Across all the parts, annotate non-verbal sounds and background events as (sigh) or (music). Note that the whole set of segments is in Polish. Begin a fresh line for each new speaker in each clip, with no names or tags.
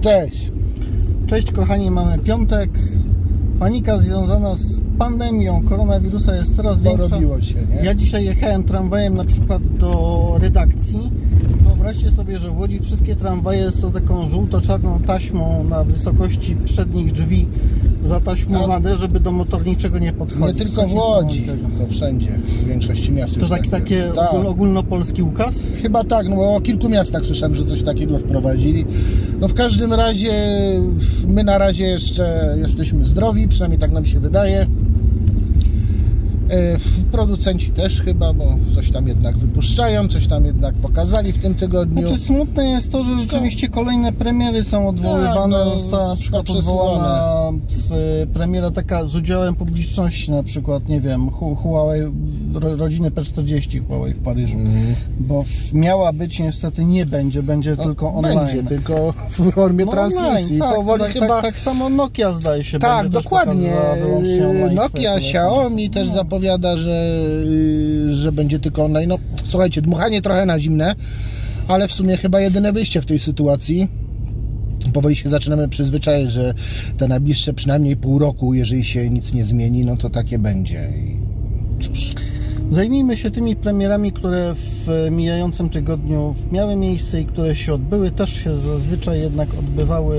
Cześć.
Cześć kochani, mamy piątek. Panika związana z pandemią koronawirusa jest coraz większa.
Porobiło się, nie?
Ja dzisiaj jechałem tramwajem na przykład do redakcji. Wyobraźcie sobie, że w Łodzi wszystkie tramwaje są taką żółto-czarną taśmą na wysokości przednich drzwi zataśmowane, żeby do motorniczego nie
Nie
podchodzić.
tylko
Coś
w Łodzi, to wszędzie, w większości miast
To taki,
tak
takie.
Tak.
ogól- ogólnopolski ukaz?
Chyba tak, no bo o kilku miastach słyszałem, że coś takiego wprowadzili. No w każdym razie my na razie jeszcze jesteśmy zdrowi, przynajmniej tak nam się wydaje. E, Producenci też chyba, bo coś tam jednak wypuszczają, coś tam jednak pokazali w tym tygodniu.
Znaczy smutne jest to, że rzeczywiście kolejne premiery są odwoływane.
Tak, no,
Została na przykład
poprzesuwane.
odwołana w, premiera taka z udziałem publiczności, na przykład, nie wiem, Hu- Huawei, ro- rodziny P40 Huawei w Paryżu.
Mhm.
Bo miała być, niestety nie będzie, będzie
No,
tylko online.
Będzie, tylko w formie
No
transmisji.
tak,
Powoli
tak,
chyba...
tak, tak samo Nokia zdaje się
Tak, dokładnie.
online
Nokia. Xiaomi też
No.
Zapowiada, że, że będzie tylko online. No, słuchajcie, dmuchanie trochę na zimne, ale w sumie chyba jedyne wyjście w tej sytuacji. Powoli się zaczynamy przyzwyczaić, że te najbliższe przynajmniej pół roku, jeżeli się nic nie zmieni, no to takie będzie. I cóż.
Zajmijmy się tymi premierami, które w mijającym tygodniu miały miejsce i które się odbyły. Też się zazwyczaj jednak odbywały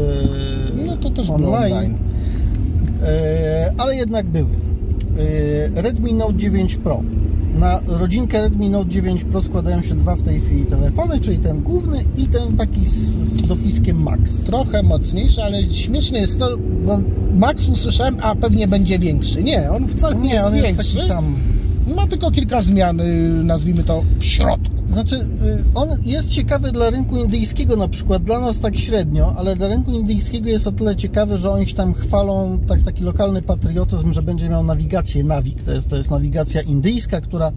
No to też
online,
online.
E, ale jednak były. E, Redmi Note 9 Pro. Na rodzinkę Redmi Note 9 Pro składają się dwa w tej chwili telefony, czyli ten główny i ten taki z, z dopiskiem Max.
Trochę mocniejszy, ale śmieszne jest to, bo Max usłyszałem, a pewnie będzie większy. Nie, on wcale nie,
Nie,
jest
on jest
większy.
taki sam.
Ma tylko kilka zmian, y, nazwijmy to w środku.
Znaczy, y, on jest ciekawy dla rynku indyjskiego na przykład, dla nas tak średnio, ale dla rynku indyjskiego jest o tyle ciekawy, że oni się tam chwalą tak, taki lokalny patriotyzm, że będzie miał nawigację Navig. To jest, to jest nawigacja indyjska, która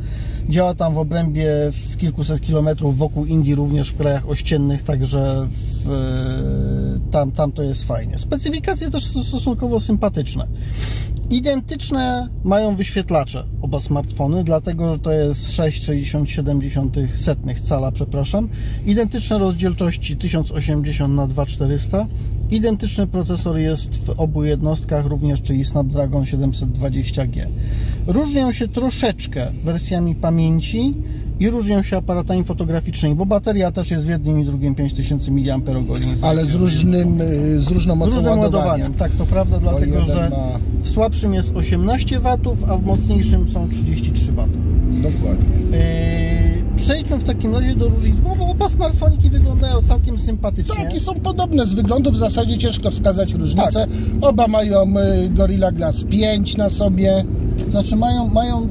działa tam w obrębie w kilkuset kilometrów wokół Indii, również w krajach ościennych, także w, y, tam, tam to jest fajnie. Specyfikacje też są stosunkowo sympatyczne. Identyczne mają wyświetlacze oba smartfony, dlatego że to jest 6,67 setnych cala, przepraszam. Identyczne rozdzielczości 1080 na 2400. Identyczny procesor jest w obu jednostkach również, czyli Snapdragon 720G. Różnią się troszeczkę wersjami pamięci i różnią się aparatami fotograficznymi, bo bateria też jest w jednym i drugim 5000 mAh.
Ale z różnym, y, z różną mocą
różnym
ładowania.
ładowaniem, tak, to prawda, dlatego że
ma-
w słabszym jest 18 W, a w mocniejszym są 33 W.
Dokładnie.
Yy, przejdźmy w takim razie do różnic, bo oba smartfoniki wyglądają całkiem sympatycznie.
Tak, i są podobne z wyglądu, w zasadzie ciężko wskazać różnicę.
Tak.
Oba mają y, Gorilla Glass 5 na sobie.
Znaczy mają, mają,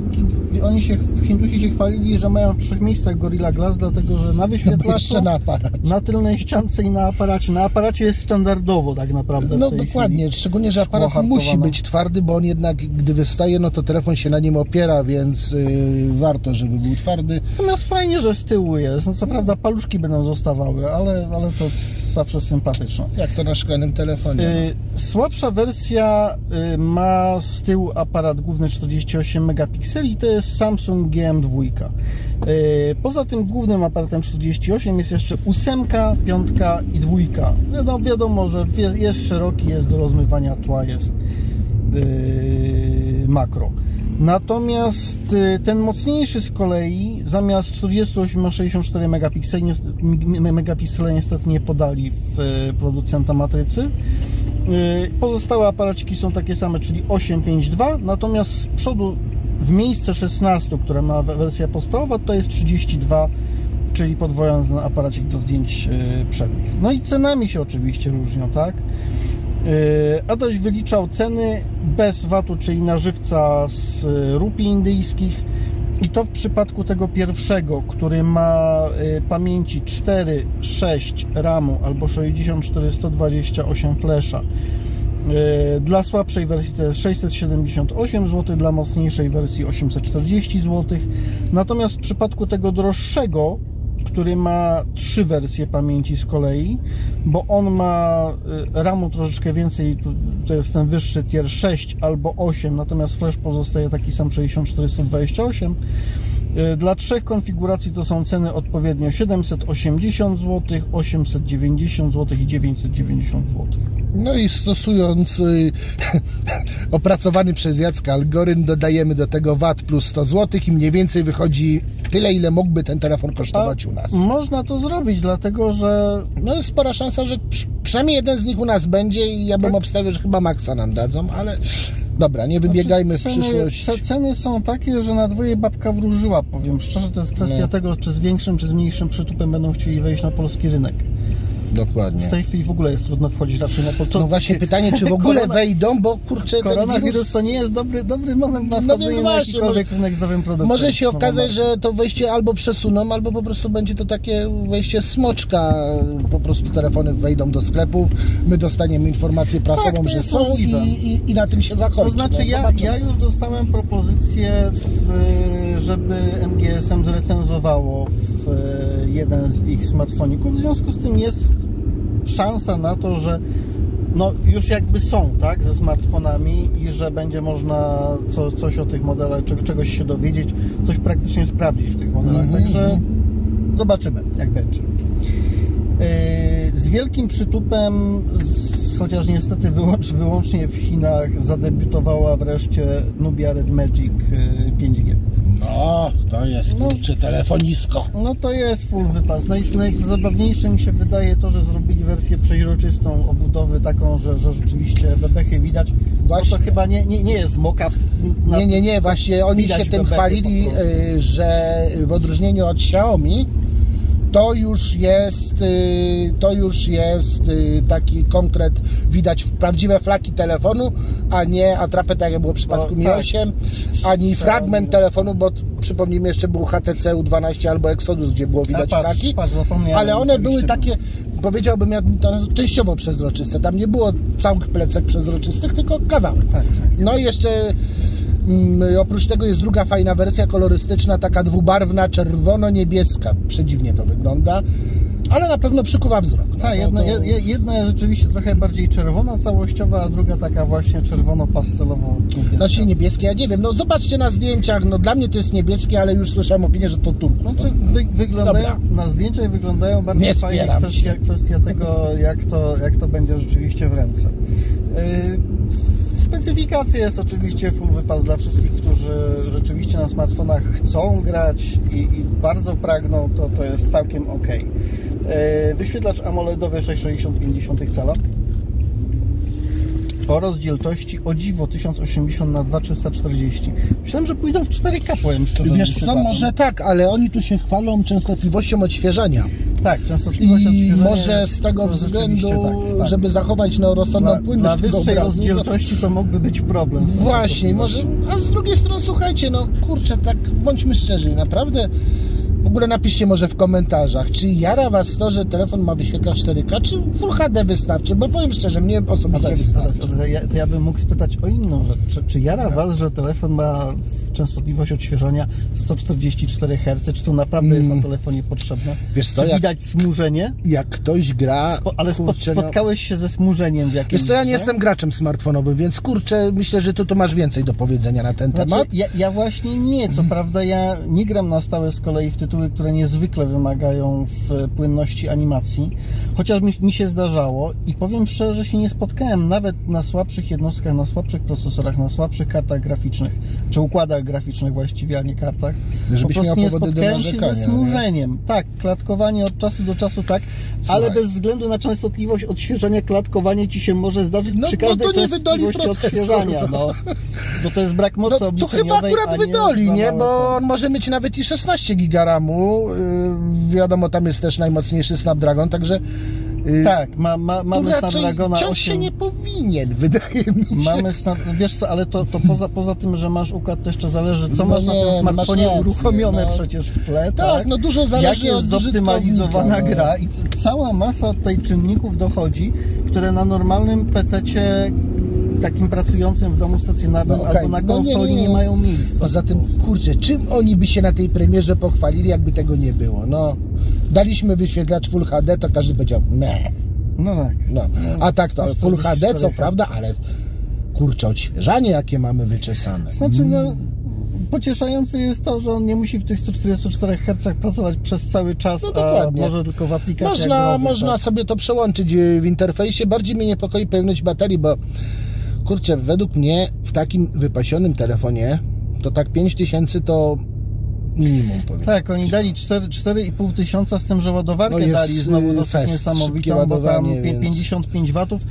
oni się, Hindusi się chwalili, że mają w trzech miejscach Gorilla Glass, dlatego że na wyświetlaczu, (laughs)
na aparat.
na tylnej ściance i na aparacie. Na aparacie jest standardowo tak naprawdę
No dokładnie,
chwili.
szczególnie, że aparat musi być twardy, bo on jednak, gdy wystaje, no to telefon się na nim opiera, więc y, warto, żeby był twardy.
Natomiast fajnie, że z tyłu jest. No co prawda paluszki będą zostawały, ale, ale to zawsze sympatyczne.
Jak to na szklanym telefonie.
Y, Słabsza wersja y, ma z tyłu aparat główny 48 megapikseli, to jest Samsung GM2. Y, Poza tym głównym aparatem 48 jest jeszcze 8, 5 i 2. Wiadomo, wiadomo że jest, szeroki, jest do rozmywania tła, jest makro. Natomiast y, ten mocniejszy z kolei zamiast 48 ma 64 megapikseli, niestety, megapiksele niestety nie podali w y, producenta matrycy. Y, Pozostałe aparaciki są takie same, czyli 852, natomiast z przodu w miejsce 16, które ma we- wersja podstawowa, to jest 32, czyli podwojony ten aparacik do zdjęć przednich. No i cenami się oczywiście różnią, tak? Adaś wyliczał ceny bez VAT-u, czyli na żywca z y, rupii indyjskich. I to w przypadku tego pierwszego, który ma y, pamięci 4, 6 RAMu albo 64, 128 flesza. Yy, Dla słabszej wersji to jest 678 zł, dla mocniejszej wersji 840 zł. Natomiast w przypadku tego droższego który ma trzy wersje pamięci z kolei, bo on ma y, RAMu troszeczkę więcej, to jest ten wyższy tier 6 albo 8, natomiast flash pozostaje taki sam 6428. Y, Dla trzech konfiguracji to są ceny odpowiednio 780 zł, 890 zł i 990 zł.
No i stosując y, (laughs) opracowany przez Jacka algorytm, dodajemy do tego VAT plus 100 zł i mniej więcej wychodzi tyle, ile mógłby ten telefon kosztować u nas.
Można to zrobić, dlatego że
No jest spora szansa, że przy- przynajmniej jeden z nich u nas będzie i ja bym
Tak.
obstawiał, że chyba Maxa nam dadzą, ale dobra, nie wybiegajmy w
Znaczy, ceny,
przyszłość.
ce- Ceny są takie, że na dwoje babka wróżyła, powiem szczerze. To jest kwestia
No.
tego, czy z większym, czy z mniejszym przytupem będą chcieli wejść na polski rynek.
Dokładnie.
W tej chwili w ogóle jest trudno wchodzić raczej na polski
No właśnie pytanie, czy w ogóle
Korona-
wejdą, bo kurczę, ten
Koronawirus
wirus...
to nie jest dobry, dobry moment na
No więc właśnie,
jakikolwiek rynek z nowym produktem.
Może się okazać, że to wejście albo przesuną, albo po prostu będzie to takie wejście smoczka. Po prostu telefony wejdą do sklepów, my dostaniemy informację prasową,
Tak,
że są i, i, i na tym się zakończy.
To znaczy
No,
ja, ja już dostałem propozycję, w, żeby MGSM zrecenzowało w jeden z ich smartfoników. W związku z tym jest szansa na to, że no już jakby są, tak, ze smartfonami i że będzie można co, coś o tych modelach, czeg- czegoś się dowiedzieć, coś praktycznie sprawdzić w tych modelach.
Mhm,
Także
mhm.
zobaczymy, jak będzie. Yy, Z wielkim przytupem, chociaż niestety wyłącz, wyłącznie w Chinach, zadebiutowała wreszcie Nubia Red Magic yy, 5G.
No, to jest
No.
kurczę telefonisko.
No to jest full wypas. Naj, najzabawniejsze mi się wydaje to, że zrobili wersję przeźroczystą obudowy, taką, że, że rzeczywiście bebechy widać. Bo
Właśnie.
to chyba nie, nie, nie jest mock-up.
Nie, nie, nie, właśnie oni się tym chwalili, y, że w odróżnieniu od Xiaomi to już jest, y, to już jest y, taki konkret, widać prawdziwe flaki telefonu, a nie atrapę, tak jak było w przypadku
O,
Mi
tak.
8, ani fragment telefonu, bo przypomnijmy jeszcze był HTC U12 albo Exodus, gdzie było widać
patrz,
flaki.
patrz.
Ale one były takie, powiedziałbym, ja, częściowo przezroczyste. Tam nie było całych plecek przezroczystych, tylko kawałek.
Tak, tak.
No i jeszcze oprócz tego jest druga fajna wersja kolorystyczna, taka dwubarwna, czerwono-niebieska. Przedziwnie to wygląda, ale na pewno przykuwa wzrok. No,
Tak, jedna,
to-
je- je- jedna jest rzeczywiście trochę bardziej czerwona całościowa, a druga taka właśnie czerwono-pastelowo
Znaczy niebieskie, ja nie wiem, no zobaczcie na zdjęciach, no dla mnie to jest niebieskie, ale już słyszałem opinię, że to turkus.
Znaczy, wy, wyglądają,
Dobra.
na zdjęciach wyglądają bardzo
Nie
fajnie. Kwestia, kwestia tego, jak to, jak to będzie rzeczywiście w ręce. Yy, Specyfikacja jest oczywiście full wypas dla wszystkich, którzy rzeczywiście na smartfonach chcą grać i, i bardzo pragną, to, to jest całkiem ok. Yy, Wyświetlacz AMOLEDowy 6,65 cala o rozdzielczości o dziwo 1080 na 2340 Myślałem, że pójdą w 4K, powiem szczerze.
Wiesz co, może tak, ale oni tu się chwalą częstotliwością odświeżania.
Tak, częstotliwość
I może z tego
to
względu,
tak, tak.
żeby zachować no, rozsądną
dla,
płynność
dla wyższej
obrazu,
rozdzielczości to mógłby być problem.
Właśnie, może, a z drugiej strony słuchajcie, no kurczę, tak bądźmy szczerzy, naprawdę w ogóle napiszcie może w komentarzach, czy jara Was to, że telefon ma wyświetlacz 4K, czy Full HD wystarczy, bo powiem szczerze, mnie osobiście
Adaś,
wystarczy.
Adaś, Adaś, ja, to ja bym mógł spytać o inną rzecz. Czy, czy jara Was, że telefon ma częstotliwość odświeżania 144 Hz? Czy to naprawdę jest na telefonie potrzebne?
Wiesz co,
czy
jak-
widać smużenie?
Jak ktoś gra,
Spo, ale
kurczę, no,
spotkałeś się ze smurzeniem w jakimś
Wiesz co, ja nie jestem graczem smartfonowym, więc kurczę, myślę, że tu, tu masz więcej do powiedzenia na ten
Znaczy,
temat.
ja, ja właśnie nie, co prawda ja nie gram na stałe z kolei w tytuły, które niezwykle wymagają w płynności animacji, chociaż mi, mi się zdarzało i powiem szczerze, że się nie spotkałem nawet na słabszych jednostkach, na słabszych procesorach, na słabszych kartach graficznych, czy układach graficznych właściwie, a nie kartach.
Żebyś
po prostu nie spotkałem się ze
nie?
smurzeniem. Tak, klatkowanie od czasu do czasu tak, ale
Słuchaj.
bez względu na częstotliwość odświeżenia, klatkowanie ci się może zdarzyć
No,
przy
no
każdej
to nie wydoli
odświeżania. No. Bo to jest brak mocy
No, to chyba akurat
nie
wydoli, nie?
małe
Bo
to.
on może mieć nawet i 16 giga RAMu. Yy, wiadomo, tam jest też najmocniejszy Snapdragon, także. Yy,
Tak, ma, ma, mamy Snapdragona
ciąć
8.
się nie powinien, (laughs) wydaje mi się.
Mamy snap, wiesz co, ale to, to poza, poza tym, że masz układ, to jeszcze zależy, co
No
masz na
nie,
tym
no
smartfonie
rację,
uruchomione
no.
przecież w tle, tak?
Tak, no dużo zależy
Jak jest zoptymalizowana
no.
gra i cała masa tutaj czynników dochodzi, które na normalnym PC-cie takim pracującym w domu stacjonarnym
No okej,
albo na
no nie,
konsoli
nie,
nie,
nie.
mają miejsca.
Poza
po
tym, kurczę, czym oni by się na tej premierze pochwalili, jakby tego nie było? No, daliśmy wyświetlacz Full HD, to każdy powiedział, meh.
No tak.
No, a tak to Full HD,
44
co prawda, ale kurczę, odświeżanie jakie mamy wyczesane.
Znaczy, no, pocieszające jest to, że on nie musi w tych 144 Hz pracować przez cały czas,
No
a
dokładnie.
może tylko w aplikacjach
Można,
growych,
można
tak.
sobie to przełączyć e, w interfejsie. Bardziej mnie niepokoi pojemność baterii, bo kurczę, według mnie w takim wypasionym telefonie to tak 5000 to minimum powiem.
Tak, oni dali 4 4,5 tysiąca z tym, że ładowarkę
No jest,
dali znowu
y,
dosyć
fest,
niesamowitą, bo tam
ładowanie,
pię-
więc-
55 watów,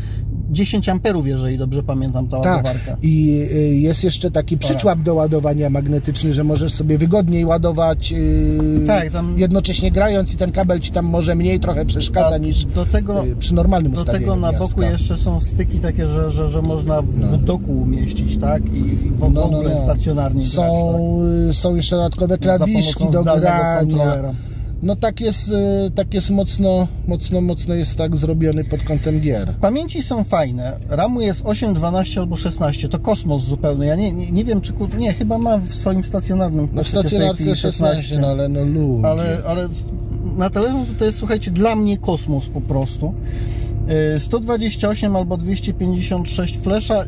10 amperów, jeżeli dobrze pamiętam, ta
Tak,
ładowarka.
i y, jest jeszcze taki przyczłap do ładowania magnetyczny, że możesz sobie wygodniej ładować y,
Tak, tam-
jednocześnie grając i ten kabel ci tam może mniej trochę przeszkadza niż
do tego-
y, przy normalnym
Do
ustawieniu
tego na boku jeszcze są styki takie, że, że, że można w
No.
doku umieścić, tak? I w,
No, no,
ogóle
no.
stacjonarnie
są,
grać,
y, są jeszcze dodatkowe
tak?
Klawiszki do grania.
kontrolera.
No tak jest, y, tak jest mocno, mocno, mocno jest tak zrobiony pod kątem gier.
Pamięci są fajne. RAMu jest 8, 12 albo 16. To kosmos zupełny. Ja nie, nie, nie wiem, czy kur... Nie, chyba mam w swoim stacjonarnym.
No w stacjonarce
chwili
16, no ale no ludzie.
ale, ale na telefon to jest, słuchajcie, dla mnie kosmos po prostu. Yy, 128 albo 256 flesza.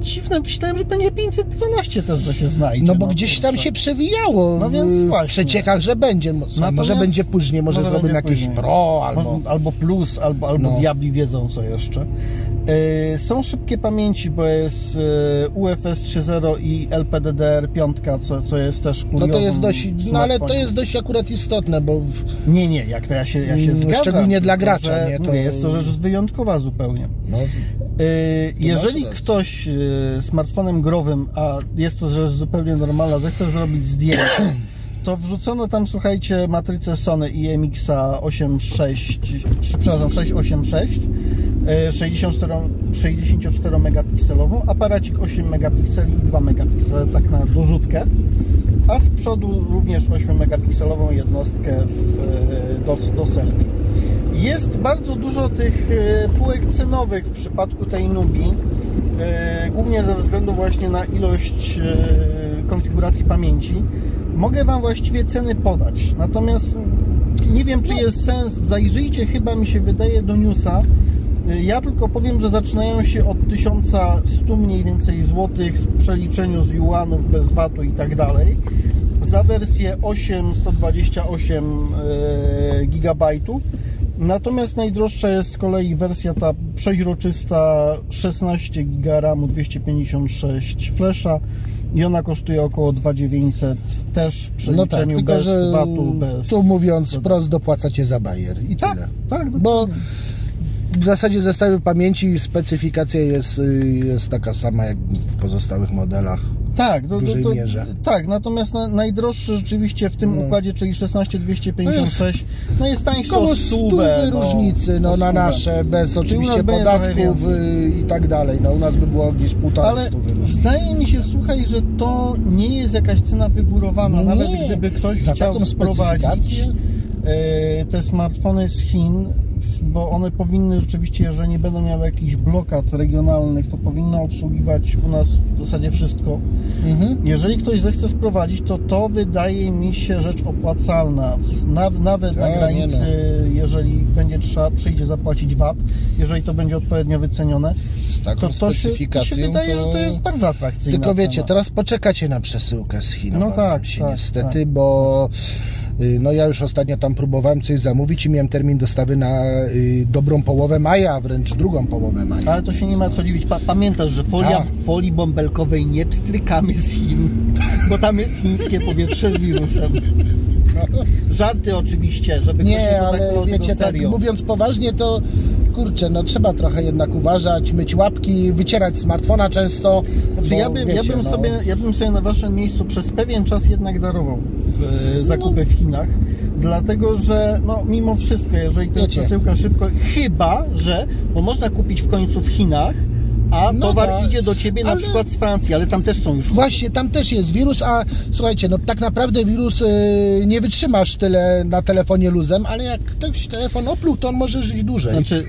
Dziwne, myślałem, że będzie 512 też, że się znajdzie.
No bo gdzieś tam się przewijało
No
w,
więc
w
właśnie.
przeciekach, że będzie. Może
Natomiast-
będzie później, może,
może
zrobimy jakieś
później.
pro albo...
Może- albo plus, albo, albo
No.
diabli wiedzą co jeszcze. Yy, są szybkie pamięci, bo jest yy, UFS 3.0 i LPDDR5, co, co jest też
No
kuriozum
to jest dość,
w
no ale to jest dość akurat istotne, bo w,
Nie, nie, jak to ja się, ja się
Mm,
zgadzam.
szczególnie dla gracza,
że,
nie, to-
Mówię, jest to rzecz wyjątkowa zupełnie.
no,
Yy, jeżeli ktoś smartfonem growym, a jest to rzecz zupełnie normalna, zechce zrobić zdjęcie, to wrzucono tam, słuchajcie, matrycę Sony IMX-a 8.6, przepraszam, 686, yy, 64, 64 megapikselową, aparacik 8 megapikseli i 2 megapiksele, tak na dorzutkę, a z przodu również 8 megapikselową jednostkę w, yy, do, do selfie. Jest bardzo dużo tych e, półek cenowych w przypadku tej Nubi, e, głównie ze względu właśnie na ilość e, konfiguracji pamięci. Mogę Wam właściwie ceny podać, natomiast nie wiem, czy jest sens. Zajrzyjcie, chyba mi się wydaje, do newsa. Ja tylko powiem, że zaczynają się od 1100 mniej więcej złotych w przeliczeniu z juanów bez VAT-u i tak dalej. Za wersję 8 128 e, gigabajtów. Natomiast najdroższa jest z kolei wersja ta przeźroczysta 16 giga RAMu 256 flesza i ona kosztuje około 2900 też w
no tak,
przeliczeniu
tylko
bez VAT-u, bez...
tu mówiąc wprost dopłacacie za bajer i
Tak,
tyle.
tak,
Bo w zasadzie zestawy pamięci i specyfikacja jest, y, jest taka sama jak w pozostałych modelach.
Tak, to,
w dużej
to, to,
mierze.
tak, natomiast na, najdroższy rzeczywiście w tym
No.
układzie, czyli 16256, no jest tańszy o stówę. no,
różnicy no, na nasze, bez oczywiście podatków y, i tak dalej. No u nas by było gdzieś półtora
Ale
stówy
zdaje mi się, słuchaj, że to nie jest jakaś cena wygórowana.
Nie,
Nawet gdyby ktoś
Za
chciał sprowadzić e, te smartfony z Chin, bo one powinny rzeczywiście, jeżeli nie będą miały jakichś blokad regionalnych, to powinno obsługiwać u nas w zasadzie wszystko.
Mhm.
Jeżeli ktoś zechce sprowadzić, to to wydaje mi się rzecz opłacalna. Na, nawet na
Tak,
granicy,
no.
jeżeli będzie trzeba, przyjdzie zapłacić VAT, jeżeli to będzie odpowiednio wycenione,
Z taką
to to się, to się wydaje, że to jest bardzo atrakcyjna
Tylko wiecie,
cena.
teraz poczekacie na przesyłkę z Chin.
No tak,
się
tak,
niestety,
tak.
bo y, no ja już ostatnio tam próbowałem coś zamówić i miałem termin dostawy na dobrą połowę maja, a wręcz drugą połowę maja.
Ale to się nie ma co dziwić. Pa, pamiętasz, że folia,
Tak.
folii bąbelkowej nie pstrykamy z Chin, bo tam jest chińskie powietrze z wirusem. (laughs) Żarty oczywiście, żeby
Nie, ale wiecie, tak mówiąc poważnie, to kurczę, no trzeba trochę jednak uważać, myć łapki, wycierać smartfona często.
Znaczy,
bo
ja, bym, ja,
wiecie,
bym
no,
sobie, ja bym sobie na waszym miejscu przez pewien czas jednak darował e, zakupy w Chinach, dlatego że no, mimo wszystko, jeżeli to jest przesyłka szybko, chyba, że, bo można kupić w końcu w Chinach, a
No
towar
tak.
idzie do ciebie na
Ale-
przykład z Francji, ale tam też są już
Właśnie, tam też jest wirus, a słuchajcie, no tak naprawdę wirus y, nie wytrzymasz tyle na telefonie luzem, ale jak ktoś telefon opluł, to on może żyć dłużej.
Znaczy,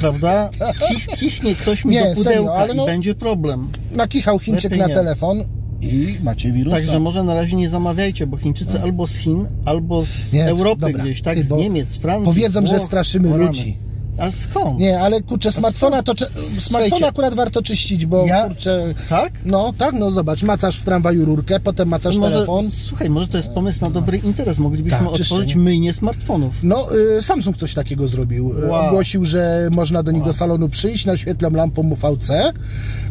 prawda? Kich, kichnie ktoś mi
Nie,
do pudełka
serio, ale no-
i będzie problem.
Nakichał Chińczyk
Lepiej
na
nie.
telefon i macie wirusa.
Także może na razie nie zamawiajcie, bo Chińczycy albo z Chin, albo z
Nie,
Europy
dobra,
gdzieś, tak?
ty,
Z Niemiec, z Francji.
Powiedzą, że
Włoch.
straszymy
O rany.
ludzi.
A skąd?
Nie, ale kurczę, smartfona to smartfona
Słuchajcie.
akurat warto czyścić, bo
Ja-
kurczę.
Tak?
No, tak, no zobacz, macasz w tramwaju rurkę, potem macasz
Może,
telefon.
słuchaj, może to jest pomysł na dobry interes. Moglibyśmy
Tak,
otworzyć
czyszczenie.
myjnie smartfonów.
No, y, Samsung coś takiego zrobił. Y,
Wow.
Ogłosił, że można do nich do salonu przyjść, naświetlą lampą UVC,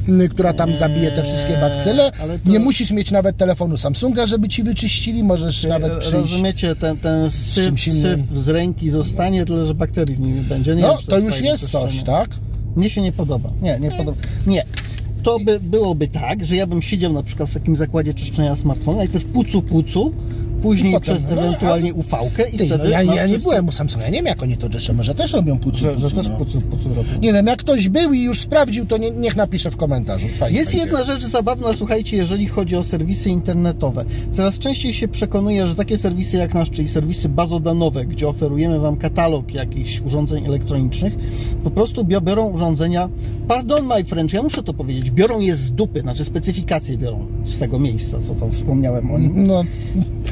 y, która tam zabije te wszystkie bakcyle.
to-
Nie musisz mieć nawet telefonu Samsunga, żeby ci wyczyścili, możesz nawet przyjść.
Rozumiecie, ten, ten syf,
innym.
syf z ręki zostanie, tyle że bakterii w nim będzie. Nie
No, to już jest coś, tak?
Mnie się nie podoba. Nie, nie podoba. Nie. To by byłoby tak, że ja bym siedział na przykład w takim zakładzie czyszczenia smartfona, najpierw pucu pucu, później
potem,
przez
no,
ewentualnie ufałkę i
Ty,
wtedy
no, ja, ja nie byłem u Samsunga, ja nie wiem jak oni to czyszczą, może też robią pucu,
że, że
pucu,
też
no.
pucu pucu robią.
Nie wiem, jak ktoś był i już sprawdził, to nie, niech napisze w komentarzu. Fajnie
Jest
będzie.
jedna rzecz zabawna, słuchajcie, jeżeli chodzi o serwisy internetowe. Coraz częściej się przekonuję, że takie serwisy jak nasz, czyli serwisy bazodanowe, gdzie oferujemy Wam katalog jakichś urządzeń elektronicznych, po prostu bio- biorą urządzenia, pardon my French, ja muszę to powiedzieć, biorą je z dupy, znaczy specyfikacje biorą z tego miejsca, co tam wspomniałem o nim.
No,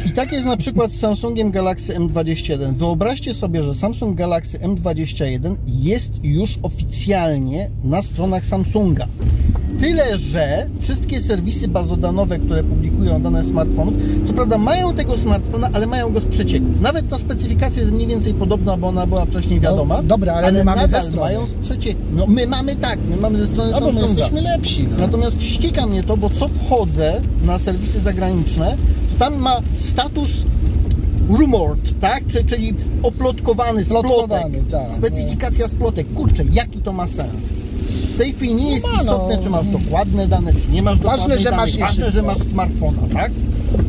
I tak jest na przykład z Samsungiem Galaxy M21. Wyobraźcie sobie, że Samsung Galaxy M21 jest już oficjalnie na stronach Samsunga. Tyle, że wszystkie serwisy bazodanowe, które publikują dane smartfonów, co prawda mają tego smartfona, ale mają go z przecieków. Nawet ta specyfikacja jest mniej więcej podobna, bo ona była wcześniej wiadoma.
No, dobra, ale my mamy ze
nadal
strony.
mają z. No my mamy tak, my mamy ze strony
no
Samsunga.
jesteśmy lepsi. No.
Natomiast ścieka mnie to, bo co wchodzę na serwisy zagraniczne, tam ma status rumored, tak? Czy- Czyli oplotkowany,
Plotkowany,
splotek.
tak.
Specyfikacja splotek. Kurczę, jaki to ma sens? W tej chwili nie jest
no.
istotne, czy masz dokładne dane, czy nie masz
Ważne,
dokładnych
że masz
danych. Ważne, że masz smartfona, tak?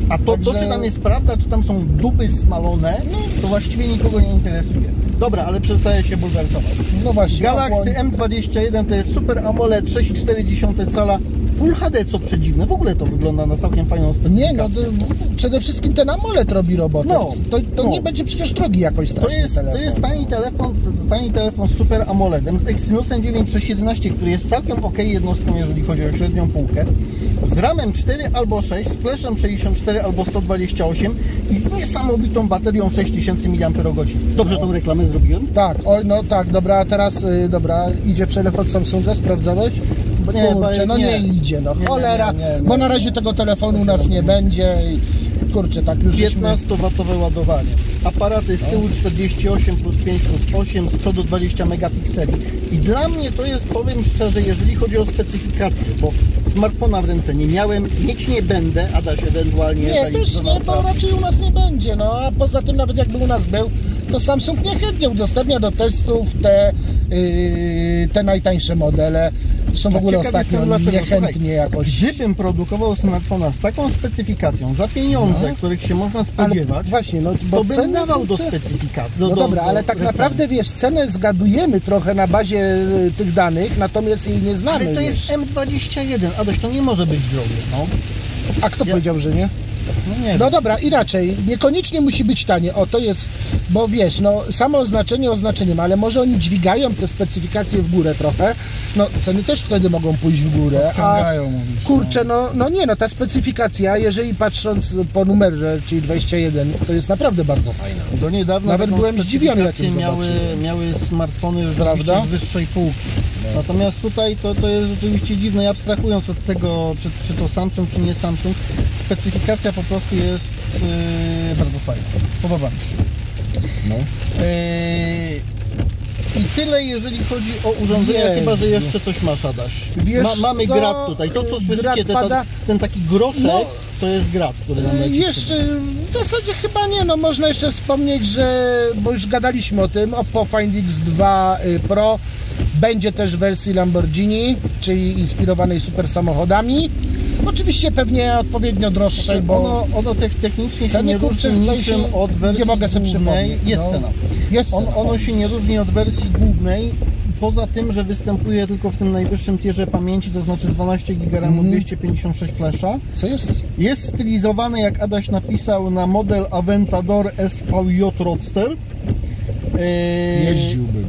A to, to,
Także-
czy tam jest prawda, czy tam są dupy smalone, to właściwie nikogo nie interesuje. Dobra, ale przestaję się bulwersować.
no właśnie.
Galaxy
opłoń-
M21 to jest Super AMOLED 6,4 cala Full HD, co przedziwne. W ogóle to wygląda na całkiem fajną specyfikację.
Nie, no to, przede wszystkim ten AMOLED robi robotę.
No,
to to
no.
nie będzie przecież drogi jakoś
To
strasznie
jest, to jest tani telefon, to, to tani telefon z Super AMOLEDem, z Exynosem 9 przez 17, który jest całkiem ok jednostką, jeżeli chodzi o średnią półkę, z RAMem 4 albo 6, z flashem 64 albo 128 i z niesamowitą baterią 6000 mAh. Dobrze tą reklamę zrobiłem?
Tak, oj, no tak, dobra, a teraz, y, dobra, idzie przelew od Samsunga, sprawdzałeś?
Nie,
Kurczę, no nie,
nie.
idzie, no
Nie,
cholera,
nie,
bo na razie tego telefonu u nas nie będzie i kurczę, tak już żeśmy...
15W ładowanie. Aparaty z tyłu 48 plus 5 plus 8, z przodu 20 megapikseli. I dla mnie to jest, powiem szczerze, jeżeli chodzi o specyfikację, bo smartfona w ręce nie miałem, mieć nie będę, Adaś ewentualnie
Nie, też nie, bo raczej u nas nie będzie, no a poza tym nawet jakby u nas był, to Samsung niechętnie udostępnia do testów te, yy, te najtańsze modele. Zresztą w
A
ogóle ostatnio
dlaczego.
niechętnie jakoś...
Gdybym produkował smartfona z taką specyfikacją, za pieniądze,
No.
których się można
Ale
spodziewać,
właśnie, no bo
to bym
ceny,
dawał do specyfikacji. Do,
No
do,
dobra,
do
ale tak naprawdę wiesz, cenę zgadujemy trochę na bazie y, tych danych, natomiast jej nie znamy.
Ale to
wiesz.
jest M21, Adaś, to nie może być drogie, no.
A kto powiedział, że nie?
No nie
No dobra, inaczej, niekoniecznie musi być tanie. O, to jest, bo wiesz, no samo oznaczenie oznaczeniem, ale może oni dźwigają te specyfikacje w górę trochę. No ceny też wtedy mogą pójść w górę. A
mówisz,
kurczę, no, no nie, no ta specyfikacja, jeżeli patrząc po numerze, czyli 21, to jest naprawdę bardzo fajna.
Do niedawna
Nawet byłem zdziwiony, jak
miały,
zobaczyłem.
miały smartfony
Prawda? No.
z wyższej półki. Natomiast tutaj to, to jest rzeczywiście dziwne. Abstrahując od tego, czy, czy to Samsung, czy nie Samsung, specyfikacja po prostu jest yy, bardzo fajna. Podoba mi się.
No.
Yy, I tyle, jeżeli chodzi o urządzenia,
Jezu.
chyba że jeszcze coś masz, Adaś.
Wiesz
mamy
co?
grat tutaj. To, co słyszycie, ten,
pada.
ten taki groszek,
No.
to jest grat, który nam leci.
Jeszcze w zasadzie chyba nie, no można jeszcze wspomnieć, że bo już gadaliśmy o tym, Oppo Find X2 y, Pro będzie też w wersji Lamborghini, czyli inspirowanej super samochodami. Oczywiście pewnie odpowiednio droższej,
Znaczy,
bo
ono, ono te- technicznie się nie różni niczym od wersji
nie mogę sobie
głównej. Jest
no.
cena.
Jest
On,
cena,
ono
o.
się nie różni od wersji głównej poza tym, że występuje tylko w tym najwyższym tierze pamięci, to znaczy 12 GB
Mhm.
256 flasha,
Co jest?
jest stylizowany, jak Adaś napisał, na model Aventador SVJ Roadster. Yy,
Jeździłbym.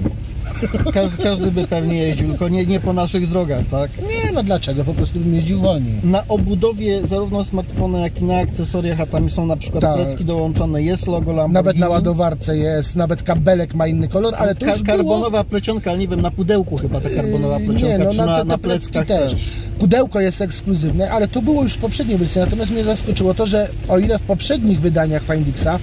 Każdy, każdy by pewnie jeździł, tylko nie, nie po naszych drogach, tak?
Nie, no dlaczego? Po prostu bym jeździł wolniej.
Na obudowie zarówno smartfona, jak i na akcesoriach, a tam są na przykład
Tak.
plecki dołączone, jest logo Lamborghini.
Nawet na ładowarce jest, nawet kabelek ma inny kolor, ale to
Ka-
już było...
karbonowa plecionka, nie wiem, na pudełku chyba ta karbonowa
Yy,
plecionka,
Nie, no
czy
na, te,
na pleckach
też.
też.
Pudełko jest ekskluzywne, ale to było już w poprzedniej wersji. Natomiast mnie zaskoczyło to, że o ile w poprzednich wydaniach Findixa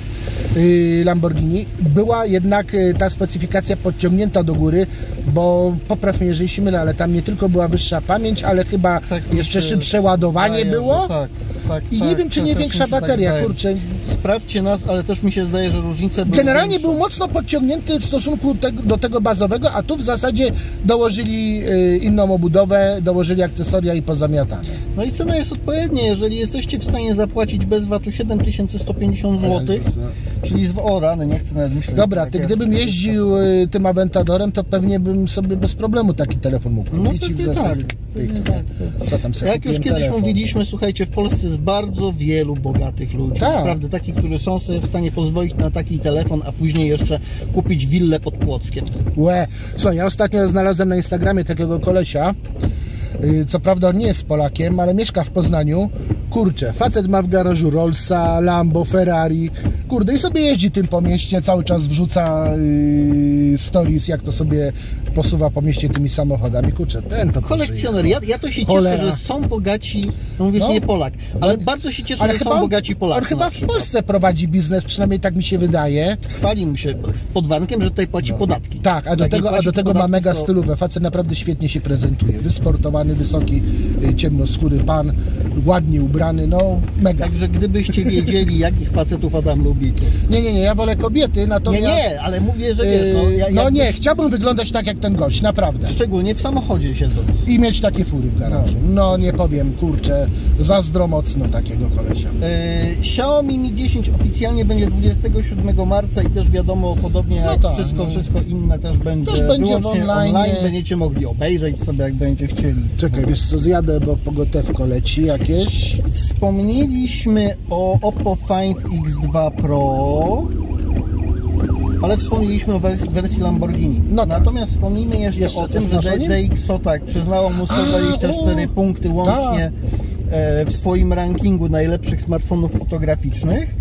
yy, Lamborghini była jednak yy, ta specyfikacja podciągnięta do góry, bo popraw mnie, jeżeli się mylę, ale tam nie tylko była wyższa pamięć, ale chyba
Tak
jeszcze szybsze ładowanie
zdaje,
było.
Tak, tak,
I
tak,
nie wiem, czy nie większa
tak
bateria,
zdaje.
kurczę.
Sprawdźcie nas, ale też mi się zdaje, że różnice były
Generalnie
większe.
był mocno podciągnięty w stosunku te, do tego bazowego, a tu w zasadzie dołożyli yy, inną obudowę, dołożyli akcesoria i pozamiatane.
No i cena jest odpowiednia, jeżeli jesteście w stanie zapłacić bez VAT-u 7150 zł, czyli z o rany, nie chcę nawet myśleć.
Dobra, ty gdybym jeździł y, tym Aventadorem, to pewnie bym sobie bez problemu taki telefon mógł
No
kupić i w zasadzie...
tak, tak. Jak już kiedyś
telefon.
mówiliśmy, słuchajcie, w Polsce jest bardzo wielu bogatych ludzi.
Tak.
Naprawdę takich, którzy są sobie w stanie pozwolić na taki telefon, a później jeszcze kupić willę pod Płockiem.
Łe. Słuchaj, ja ostatnio znalazłem na Instagramie takiego kolesia, co prawda on nie jest Polakiem, ale mieszka w Poznaniu. Kurczę, facet ma w garażu Rollsa, Lambo, Ferrari. Kurde, i sobie jeździ tym po mieście, cały czas wrzuca yy, stories, jak to sobie posuwa po mieście tymi samochodami. Kurczę, ten to
Kolekcjoner. Ja, ja to się cieszę,
Cholera.
że są bogaci, no mówisz,
No.
nie Polak, ale bardzo się cieszę,
Ale
że
chyba
są bogaci Polacy.
on chyba w
przykład.
Polsce prowadzi biznes, przynajmniej tak mi się wydaje.
Chwali mu się pod warunkiem, że tutaj płaci podatki.
Tak, a do
nie
tego, a do tego ma mega
to-
stylówę. Facet naprawdę świetnie się prezentuje. Wysportowany, wysoki, y, ciemnoskóry pan, ładnie ubrany, no mega.
Także gdybyście wiedzieli, (laughs) jakich facetów Adam lubi, to...
Nie, nie, nie, ja wolę kobiety,
Nie,
natomiast...
nie, ale mówię, że wiesz, no, ja,
no nie, chciałbym wyglądać tak jak ten gość, naprawdę.
Szczególnie w samochodzie siedząc.
I mieć takie fury w garażu. No nie powiem, kurczę, zazdro mocno takiego kolesia.
E, Xiaomi Mi 10 oficjalnie będzie 27 marca i też wiadomo, podobnie jak
No
wszystko,
no.
wszystko inne też będzie,
Też będzie
wyłącznie
online.
online. Będziecie mogli obejrzeć sobie, jak będziecie chcieli.
Czekaj, wiesz co, zjadę, bo pogotewko leci jakieś.
Wspomnieliśmy o Oppo Find X2 Pro, ale wspomnieliśmy o wersji, wersji Lamborghini.
No tak.
Natomiast wspomnijmy jeszcze,
Jeszcze
o tym, że? DxO tak przyznało mu 124
o,
punkty łącznie e, w swoim rankingu najlepszych smartfonów fotograficznych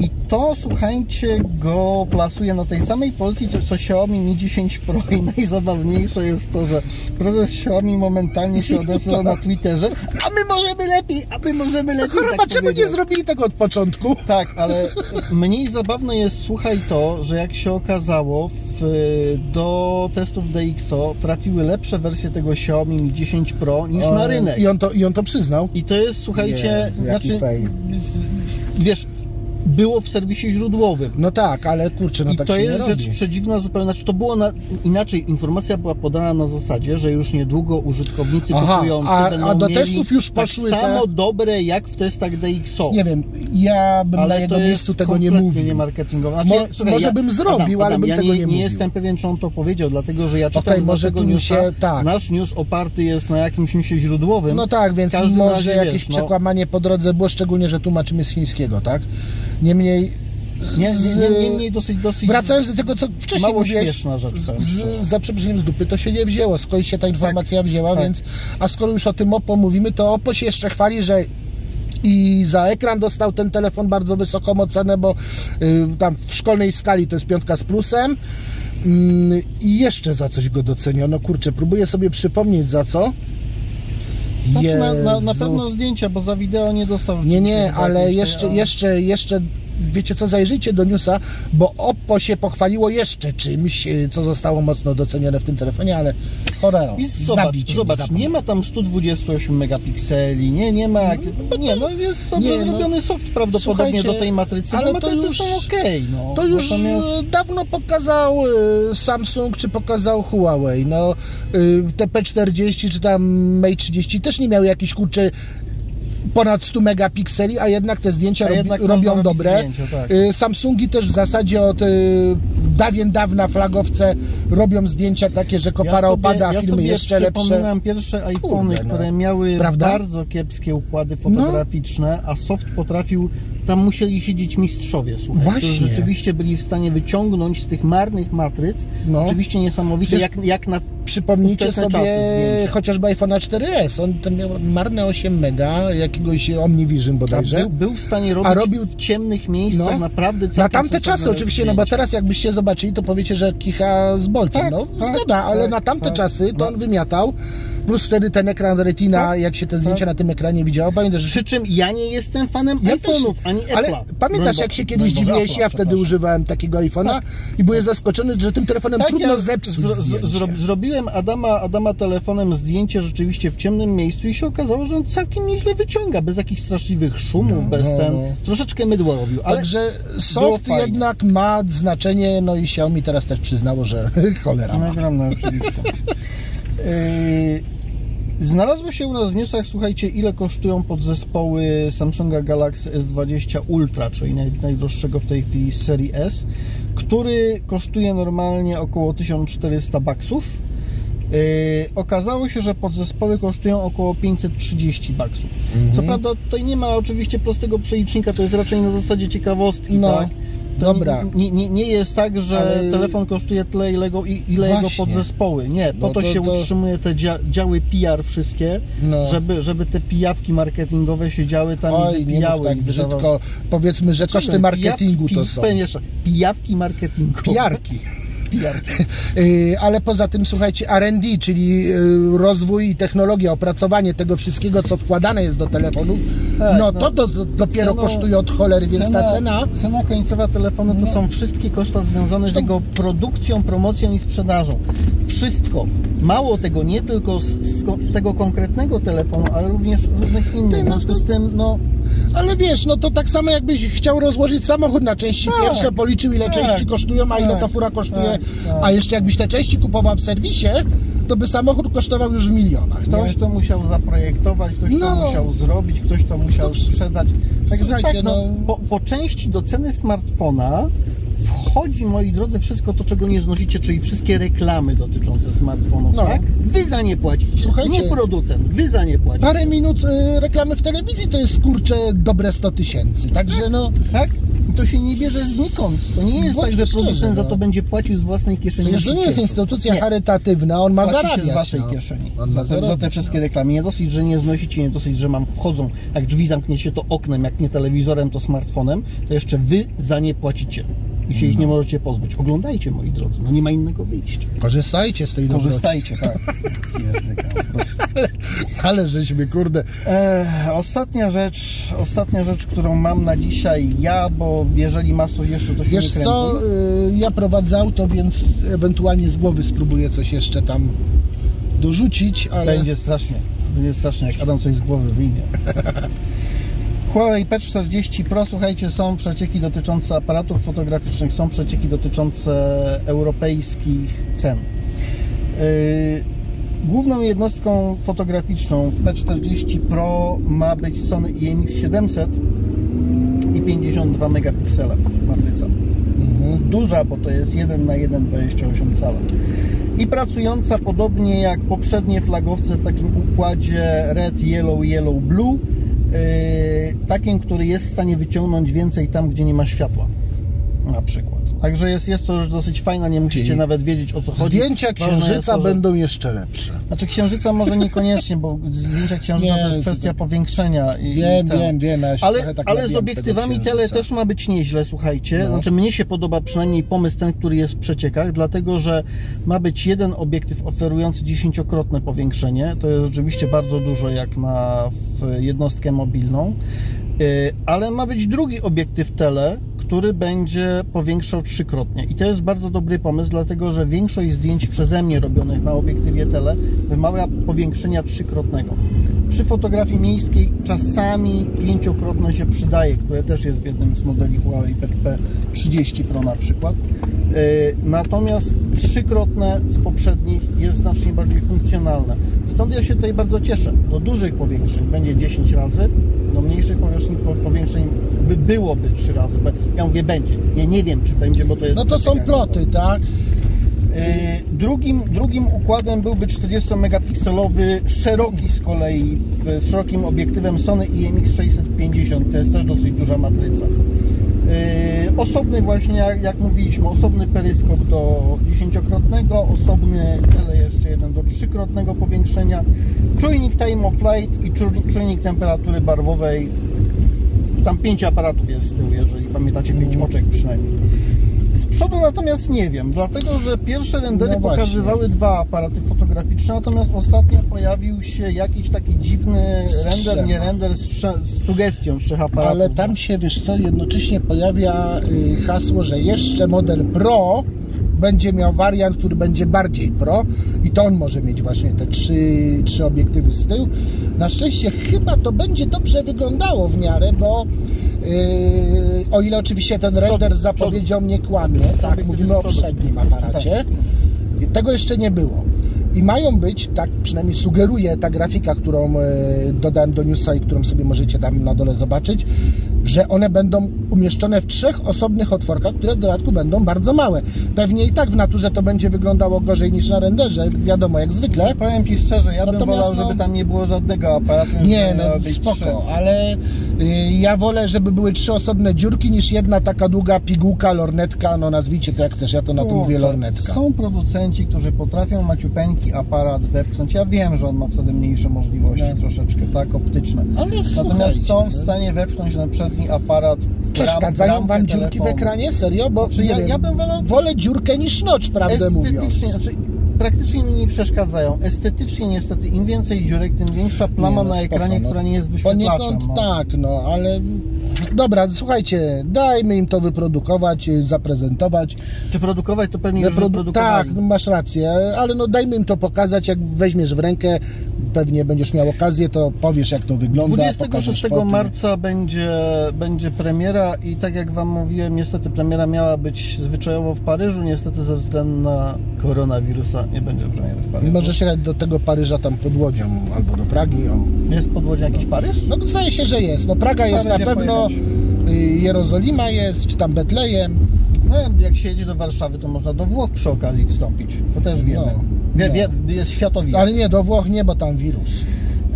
i to, słuchajcie, go plasuje na tej samej pozycji, co, co Xiaomi Mi 10 Pro i (laughs) najzabawniejsze jest to, że prezes Xiaomi momentalnie się odezwał (laughs) na Twitterze, a my możemy lepiej, a my możemy lepiej.
Kurwa,
tak
czemu nie zrobili tego od początku?
Tak, ale mniej zabawne jest, słuchaj, to, że jak się okazało, w, do testów DxO trafiły lepsze wersje tego Xiaomi Mi 10 Pro niż na rynek.
I on to, i on to przyznał.
I to jest, słuchajcie,
jaki
znaczy, wiesz, było w serwisie źródłowym.
No tak, ale kurczę, no
I
tak
to jest
nie
rzecz
robi.
przedziwna zupełnie. Znaczy, to było na, inaczej. Informacja była podana na zasadzie, że już niedługo użytkownicy
Aha,
kupujący
a-
będą
a do testów już poszły
tak
te-
samo dobre jak w testach DxO.
Nie wiem, ja bym na
ale
jego
to jest
miejscu tego nie mówił.
nie marketingowe.
Mo- może bym zrobił, ale bym
ja
tego
nie,
nie
nie
mówił.
jestem pewien, czy on to powiedział, dlatego że ja czytam z
może
newsa,
się- tak.
nasz news oparty jest na jakimś newsie źródłowym.
No tak, więc może jakieś
wiesz, no,
przekłamanie po drodze było, szczególnie, że tłumaczymy z chińskiego, tak? Niemniej, z-
niemniej dosyć, dosyć
wracając do tego, co wcześniej
mało
mówiłeś,
śmieszna rzecz.
z, za przeproszeniem z dupy to się nie wzięło, skąd się ta informacja wzięła,
tak.
więc a skoro już o tym Oppo mówimy, to Oppo się jeszcze chwali, że i za ekran dostał ten telefon bardzo wysoką ocenę, bo y, tam w szkolnej skali to jest piątka z plusem Mm, i jeszcze za coś go doceniono, kurczę, próbuję sobie przypomnieć za co.
Znaczy na, na, na pewno zdjęcia, bo za wideo nie dostał
Nie, nie,
chyba
ale jeszcze, jeszcze, jeszcze, wiecie co, zajrzyjcie do newsa, bo Oppo się pochwaliło jeszcze czymś, y, co zostało mocno docenione w tym telefonie, ale cholera,
I zobacz,
zabicie
zobacz nie ma tam 128 megapikseli, nie, nie ma, nie, no jest dobrze
Nie, no,
zrobiony soft prawdopodobnie do tej matrycy,
ale
ale
to
matrycy
już-
są okej, no.
To już
Natomiast...
e, dawno pokazał e, Samsung, czy pokazał Huawei. No, te P40 czy tam Mate 30 też nie miały jakichś kurczę ponad 100 megapikseli, a jednak te zdjęcia robi,
jednak
robią dobre.
zdjęcia, tak.
Y, Samsungi też w zasadzie od y, dawien dawna flagowce robią zdjęcia takie, że kopara opada, a
ja
filmy
sobie
jeszcze lepsze.
przypominam pierwsze iPhony,
Kurde, no.
które miały
Prawda? No.
bardzo kiepskie układy fotograficzne, a soft potrafił, tam musieli siedzieć mistrzowie, słuchaj,
Właśnie.
którzy rzeczywiście byli w stanie wyciągnąć z tych marnych matryc,
No.
rzeczywiście niesamowite, jak, jak na
Przypomnijcie sobie chociażby iPhone'a 4S. On ten miał marne 8 mega, jakiegoś Omnivision
A
bodajże.
był, był w stanie robić
A robił-
w ciemnych miejscach
No.
naprawdę
Na tamte czasy oczywiście, no bo teraz jakbyście zobaczyli, to powiecie, że kicha z bolcem.
Tak,
no
tak,
zgoda, ale
tak,
na tamte
tak.
czasy to
No.
on wymiatał. Plus wtedy ten ekran Retina,
Tak,
jak się te zdjęcia
tak.
na tym ekranie widziało. Pamiętasz, że
Przy czym ja nie jestem fanem
Ja
iPhone'ów, ani Apple'a.
Ale pamiętasz, jak się kiedyś dziwiłeś, ja wtedy używałem takiego iPhone'a i byłem zaskoczony, że tym telefonem
Tak,
trudno
ja
zepsuć
zro- zro- Zrobiłem Adama, Adama telefonem zdjęcie rzeczywiście w ciemnym miejscu i się okazało, że on całkiem nieźle wyciąga, bez jakichś straszliwych szumów,
No,
bez
no,
ten...
no.
Troszeczkę mydło robił, ale
Także soft jednak ma znaczenie, no i Xiaomi teraz też przyznało, że (laughs) cholera ma.
No, ogromne oczywiście. Yy, (laughs) Znalazło się u nas w newsach, słuchajcie, ile kosztują podzespoły Samsunga Galaxy S20 Ultra, czyli naj, najdroższego w tej chwili z serii S, który kosztuje normalnie około 1400 baksów. Yy, okazało się, że podzespoły kosztują około 530 baksów.
Mhm.
Co prawda tutaj nie ma oczywiście prostego przelicznika, to jest raczej na zasadzie ciekawostki,
No,
tak?
Dobra.
Nie, nie, nie jest tak, że
Ale-
telefon kosztuje tyle, ile, go, i- ile jego
Właśnie.
podzespoły. Nie, po
No
to,
to-
się
to-
utrzymuje te dzia, działy PR wszystkie,
No.
żeby, żeby te pijawki marketingowe się działy tam i
Oj, nie mów
wypijały.
tak
i wydawały-
brzydko. Powiedzmy, że koszty marketingu to są.
Pijawki marketingu.
Pijarki.
Pijarki. (laughs)
Yy, ale poza tym, słuchajcie, R&D, czyli yy, rozwój i technologia, opracowanie tego wszystkiego, co wkładane jest do telefonów,
Tak,
no
no.
to, to, to dopiero
Cena-
kosztuje od cholery, więc ta cena...
Cena końcowa telefonu to
No.
są wszystkie koszta związane z jego produkcją, promocją i sprzedażą. Wszystko. Mało tego, nie tylko z, z, tego konkretnego telefonu, ale również różnych innych. W
no
związku z tym, no,
Ale wiesz, no to tak samo jakbyś chciał rozłożyć samochód na części
Tak,
pierwsze, policzył ile
tak,
części kosztują, a ile
tak,
ta fura kosztuje,
tak, tak.
a jeszcze jakbyś te części kupował w serwisie, to by samochód kosztował już w milionach.
ktoś
nie?
to musiał zaprojektować, ktoś
No.
to musiał zrobić, ktoś to musiał sprzedać. Także tak, no,
no-
po, po części do ceny smartfona wchodzi, moi drodzy, wszystko to, czego nie znosicie, czyli wszystkie reklamy dotyczące smartfonów,
No.
tak? Wy za nie płacicie.
Słuchajcie.
nie producent, wy za nie płacicie.
Parę minut y, reklamy w telewizji to jest kurczę dobre 100 tysięcy, także no...
Tak? To się nie bierze znikąd. To nie jest tak, że producent za
no.
to będzie płacił z własnej kieszeni.
Przecież to
się
nie jest instytucja
Nie.
charytatywna, on ma
Płaci
zarabiać.
się z waszej
no.
kieszeni.
On
Za te, za te
zarabiać,
wszystkie
no.
reklamy. Nie dosyć, że nie znosicie, nie dosyć, że mam wchodzą. Jak drzwi zamkniecie to oknem, jak nie telewizorem, to smartfonem, to jeszcze wy za nie płacicie. I się ich nie możecie pozbyć. Oglądajcie, moi drodzy. No nie ma innego wyjścia.
Korzystajcie z tej dobroci.
Korzystajcie, tak. Prostu. (laughs)
Ale żeśmy, kurde...
E, ostatnia rzecz, ostatnia rzecz, którą mam na dzisiaj ja, bo jeżeli masz coś jeszcze, to się
Wiesz
nie
co, y, ja prowadzę auto, więc ewentualnie z głowy spróbuję coś jeszcze tam dorzucić, ale...
Będzie strasznie. Będzie strasznie, jak Adam coś z głowy wyjmie. (laughs) Huawei P40 Pro, słuchajcie, są przecieki dotyczące aparatów fotograficznych, są przecieki dotyczące europejskich cen. Yy, Główną jednostką fotograficzną w P40 Pro ma być Sony IMX700 i 52 megapiksele matryca.
Mhm.
Duża, bo to jest 1 na 1,28 cala. I pracująca podobnie jak poprzednie flagowce w takim układzie red, yellow, yellow, blue. Yy, takim, który jest w stanie wyciągnąć więcej tam, gdzie nie ma światła. Na przykład. Także jest, jest to już dosyć fajna, nie musicie
Czyli
nawet wiedzieć o co chodzi.
Zdjęcia księżyca
to, że-
będą jeszcze lepsze.
Znaczy księżyca może niekoniecznie, bo zdjęcia księżyca
Nie,
to jest kwestia powiększenia. I,
Wiem,
i ten.
wiem, wiem. Ja
Ale,
tak
ale z obiektywami tele też ma być nieźle, słuchajcie.
No.
Znaczy mnie się podoba przynajmniej pomysł ten, który jest w przeciekach, dlatego że ma być jeden obiektyw oferujący dziesięciokrotne powiększenie. To jest rzeczywiście bardzo dużo jak na w jednostkę mobilną. Yy, Ale ma być drugi obiektyw tele, który będzie powiększał trzykrotnie. I to jest bardzo dobry pomysł, dlatego że większość zdjęć przeze mnie robionych na obiektywie tele wymaga powiększenia trzykrotnego. Przy fotografii miejskiej czasami pięciokrotne się przydaje, które też jest w jednym z modeli Huawei P30 Pro na przykład. Yy, Natomiast trzykrotne z poprzednich jest znacznie bardziej funkcjonalne. Stąd ja się tutaj bardzo cieszę. Do dużych powiększeń będzie 10 razy, do mniejszych powiększeń by byłoby trzy razy. Ja mówię będzie. Ja nie wiem, czy będzie, bo to jest...
No to są ploty, tak?
E, Drugim, drugim układem byłby 40-megapikselowy, szeroki z kolei, z szerokim obiektywem Sony IMX 650. To jest też dosyć duża matryca. E, Osobny właśnie, jak, mówiliśmy, osobny peryskop do dziesięciokrotnego, osobny tyle jeszcze jeden do trzykrotnego powiększenia, czujnik time of flight i czu- czujnik temperatury barwowej. Tam pięć aparatów jest z tyłu, jeżeli pamiętacie, pięć
Mhm.
oczek przynajmniej. Z przodu natomiast nie wiem, dlatego że pierwsze rendery
No
pokazywały dwa aparaty fotograficzne, natomiast ostatnio pojawił się jakiś taki dziwny render, nie render z, z sugestią trzech aparatów.
Ale tam się, wiesz co, jednocześnie pojawia y, hasło, że jeszcze model Pro będzie miał wariant, który będzie bardziej pro on może mieć właśnie te trzy, trzy obiektywy z tyłu. Na szczęście chyba to będzie dobrze wyglądało w miarę, bo yy, o ile oczywiście ten render zapowiedział mnie kłamie, tak, mówimy
z
o przednim aparacie, tego jeszcze nie było. I mają być, tak przynajmniej sugeruje ta grafika, którą e, dodałem do newsa i którą sobie możecie tam na dole zobaczyć, że one będą umieszczone w trzech osobnych otworkach, które w dodatku będą bardzo małe. Pewnie i tak w naturze to będzie wyglądało gorzej niż na renderze, wiadomo, jak zwykle.
Powiem Ci szczerze, ja bym
Natomiast,
wolał,
no-
żeby tam nie było żadnego aparatu.
Nie, no
być trzy.
spoko, ale y, ja wolę, żeby były trzy osobne dziurki niż jedna taka długa pigułka, lornetka, no nazwijcie to jak chcesz, ja to na to mówię lornetka.
Są producenci, którzy potrafią maciupeńki aparat wepchnąć. Ja wiem, że on ma wtedy mniejsze możliwości
No.
troszeczkę, tak, optyczne.
Ale
Natomiast są w
no.
stanie wepchnąć na przedni aparat w
Przeszkadzają Wam dziurki w
telefonu.
ekranie? Serio? Bo
Znaczy, ja-
wiem,
ja bym wolał-
wolę dziurkę niż noc, prawdę mówiąc.
Znaczy praktycznie mi nie przeszkadzają. Estetycznie niestety im więcej dziurek, tym większa plama
Nie, no
na
spoko,
ekranie,
no.
która nie jest wyświetlaczem.
Poniekąd
no.
tak, no ale dobra, słuchajcie, dajmy im to wyprodukować, y, zaprezentować.
Czy produkować to pewnie już
Wyprodu-
wyprodukowali.
tak, no masz rację, ale no dajmy im to pokazać, jak weźmiesz w rękę, pewnie będziesz miał okazję, to powiesz jak to wygląda. pokażesz
26
foty.
marca będzie, będzie premiera i tak jak Wam mówiłem, niestety premiera miała być zwyczajowo w Paryżu, niestety ze względu na koronawirusa nie będzie premiery w Paryżu.
Możesz jechać do tego Paryża tam pod łodzią albo do Pragi. O.
Jest pod łodzią jakiś Paryż?
No zdaje się, że jest. No Praga
Trzeba
jest na pewno,
pojechać.
y, Jerozolima jest, czy tam Betlejem.
No jak się jedzie do Warszawy, to można do Włoch przy okazji wstąpić. To też wiemy.
No,
wie,
no.
wie, jest światowi.
Ale nie, do Włoch nie, bo tam wirus.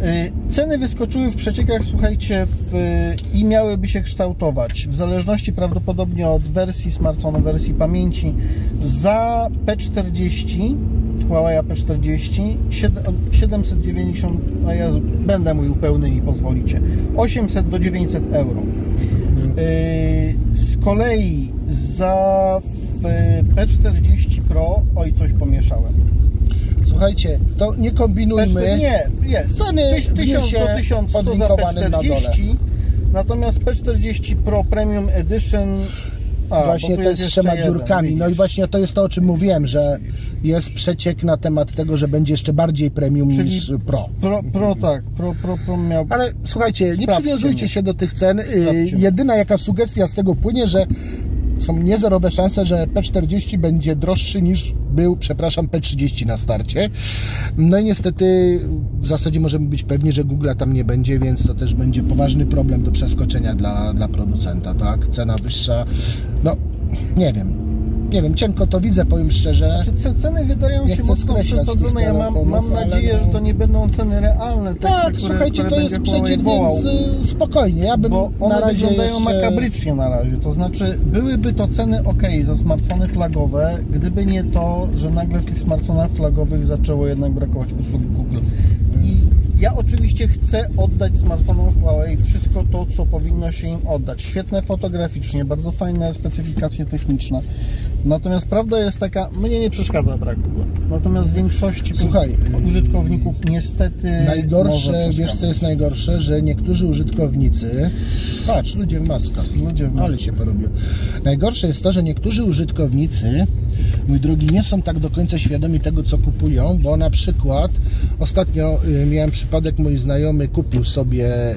Y, Ceny wyskoczyły w przeciekach, słuchajcie, w, i miałyby się kształtować w zależności prawdopodobnie od wersji smartfonu, wersji pamięci. Za P40, Huawei P40, siedem- 790, a ja będę mówił pełnymi, pozwolicie, 800 do 900 euro. Y, Z kolei za w P40 Pro, oj coś pomieszałem.
Słuchajcie, to nie kombinujmy.
P4, nie, jest.
Ceny
Tyś-
w
1000
newsie
do 1100 za
podlinkowanym na
P40. Natomiast P40 Pro Premium Edition a,
właśnie to
jest
z trzema
jeden,
dziurkami. No i właśnie to jest to, o czym mówiłem, że jest przeciek na temat tego, że będzie jeszcze bardziej premium
Czyli-
niż Pro.
Pro, pro tak, Pro, Pro, Pro miał...
Ale słuchajcie, nie przywiązujcie
mnie.
się do tych cen. Y,
Sprawdźcie.
Jedyna jaka sugestia z tego płynie, że są niezerowe szanse, że P40 będzie droższy niż był, przepraszam, P30 na starcie. No i niestety w zasadzie możemy być pewni, że Google tam nie będzie, więc to też będzie poważny problem do przeskoczenia dla, dla producenta, tak? Cena wyższa, no nie wiem. Nie wiem, cienko to widzę, powiem szczerze.
Czy ce- ceny wydają
Nie
się mocno przesadzone? Ja mam, mam nadzieję, że to nie będą ceny realne.
Tak,
które,
słuchajcie,
które
to jest przeciek, więc y, spokojnie. Ja bym
Bo
na
one
razie
wyglądają
jeszcze...
makabrycznie na razie. To znaczy, byłyby to ceny ok za smartfony flagowe, gdyby nie to, że nagle w tych smartfonach flagowych zaczęło jednak brakować usług Google. I ja oczywiście chcę oddać smartfonom Huawei wszystko to, co powinno się im oddać. Świetne fotograficznie, bardzo fajne specyfikacje techniczne. Natomiast prawda jest taka, mnie nie przeszkadza brak Google. Natomiast większości
Słuchaj,
użytkowników niestety
Najgorsze, wiesz co jest najgorsze, że niektórzy użytkownicy, patrz, ludzie w maskach,
Ludzie w
ale
maskach.
się porobiło. Najgorsze jest to, że niektórzy użytkownicy, mój drogi, nie są tak do końca świadomi tego, co kupują, bo na przykład ostatnio y, miałem przypadek, mój znajomy kupił sobie y,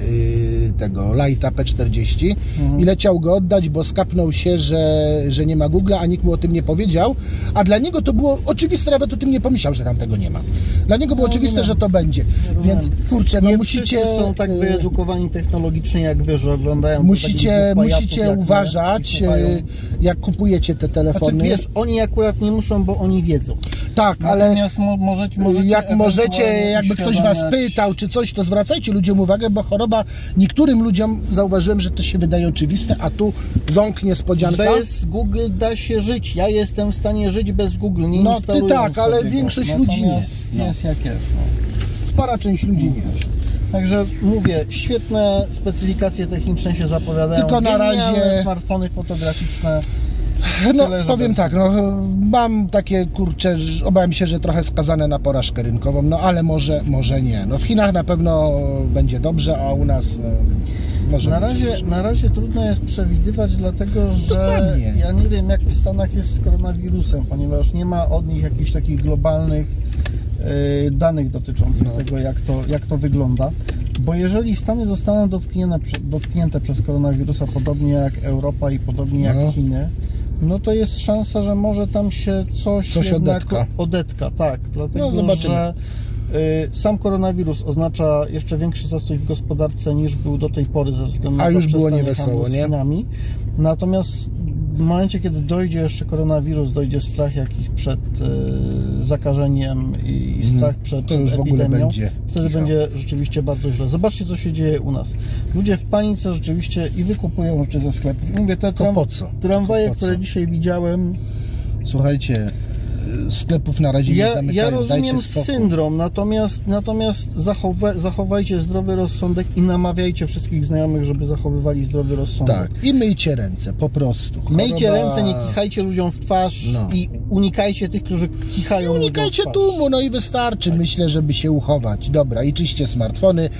tego Lighta P40
Mhm.
i leciał go oddać, bo skapnął się, że, że nie ma Google'a, a nikt mu o tym nie powiedział, a dla niego to było oczywiste, nawet o tym nie pomyślał, że tam tego nie ma. Dla niego było
No,
oczywiste, że to będzie. Więc kurczę, no
nie
musicie...
są tak
y,
wyedukowani technologicznie jak wy, że oglądają
Musicie, musicie
jak
uważać, y, jak kupujecie te
Znaczy,
telefony.
wiesz, oni akurat nie muszą, bo oni wiedzą.
tak, ale
Natomiast mo, możecie, możecie
jak możecie, jakby ktoś was pytał czy coś, to zwracajcie ludziom uwagę, bo choroba niektórym ludziom zauważyłem, że to się wydaje oczywiste, a tu ząk niespodzianka.
Bez Google da się żyć. Ja jestem w stanie żyć bez Google. Nie
No, ty tak, ale
go.
większość ludzi nie. No.
Jest jak jest. No.
Spora część ludzi nie.
Także mówię, świetne specyfikacje techniczne się zapowiadają.
Tylko na
Genialne
razie-
smartfony fotograficzne.
No, powiem
bez-
tak, no, mam takie, kurczę, że obawiam się, że trochę skazane na porażkę rynkową, no ale może, może nie. No w Chinach na pewno będzie dobrze, a u nas no, może
Na razie,
gorzej.
na razie trudno jest przewidywać, dlatego że
Dokładnie.
ja nie wiem jak w Stanach jest z koronawirusem, ponieważ nie ma od nich jakichś takich globalnych e, danych dotyczących
No.
tego, jak to, jak to wygląda. Bo jeżeli Stany zostaną dotknięte, dotknięte przez koronawirusa, podobnie jak Europa i podobnie
No.
jak Chiny, no to jest szansa, że może tam się coś,
Coś
jednak
odetka.
odetka. Tak, dlatego
No,
że y, sam koronawirus oznacza jeszcze większy zastój w gospodarce niż był do tej pory ze względu na
A już było niewesoło, nie?
Natomiast w momencie, kiedy dojdzie jeszcze koronawirus, dojdzie strach jakiś przed y, zakażeniem i, i strach
Mhm.
przed,
To już
epidemią,
będzie
wtedy
kichał.
będzie rzeczywiście bardzo źle. Zobaczcie, co się dzieje u nas. Ludzie w panice rzeczywiście i wykupują rzeczy ze sklepów. I mówię, te tram,
po co?
tramwaje, które dzisiaj widziałem,
Słuchajcie, sklepów na razie nie
ja,
zamykają,
ja rozumiem syndrom, natomiast, natomiast zachowa, zachowajcie zdrowy rozsądek i namawiajcie wszystkich znajomych, żeby zachowywali zdrowy rozsądek.
Tak, i myjcie ręce, po prostu.
Myjcie
Choroba-
ręce, nie kichajcie ludziom w twarz
No.
i unikajcie tych, którzy kichają ludziom
Unikajcie
w twarz.
tłumu, no i wystarczy, myślę, żeby się uchować. Dobra, i czyście smartfony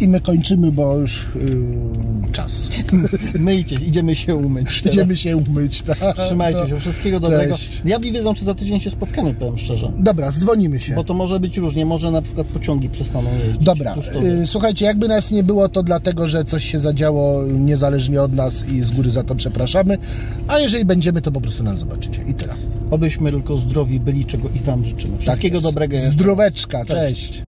i my kończymy, bo już yy, czas. (laughs)
Myjcie, idziemy się umyć teraz.
Idziemy się umyć. Tak?
Trzymajcie
No.
się, wszystkiego dobrego.
Cześć.
Diabli wiedzą, czy za tydzień się spotkamy, powiem szczerze.
Dobra, dzwonimy się.
Bo to może być różnie, może na przykład pociągi przestaną jeździć.
Dobra, y, słuchajcie, jakby nas nie było, to dlatego, że coś się zadziało niezależnie od nas i z góry za to przepraszamy, a jeżeli będziemy, to po prostu nas zobaczycie i tyle.
Obyśmy tylko zdrowi byli, czego i Wam życzymy. Wszystkiego
Tak
dobrego.
Zdroweczka,
Cześć.
cześć.